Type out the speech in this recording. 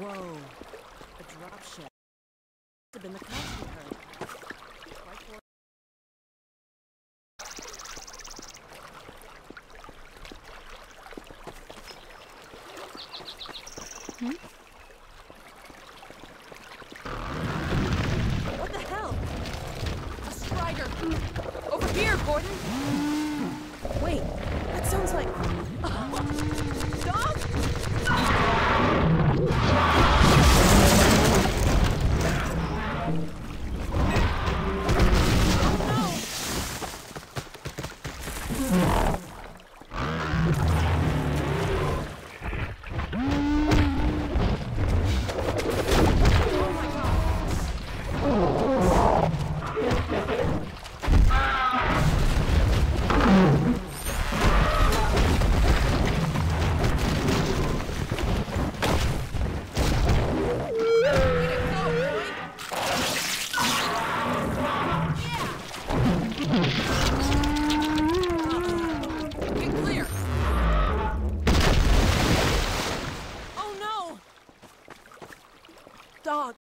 Whoa. A dropship. Must have been the we heard. Quite What the hell? A strider! Over here, Gordon! Yeah. dog.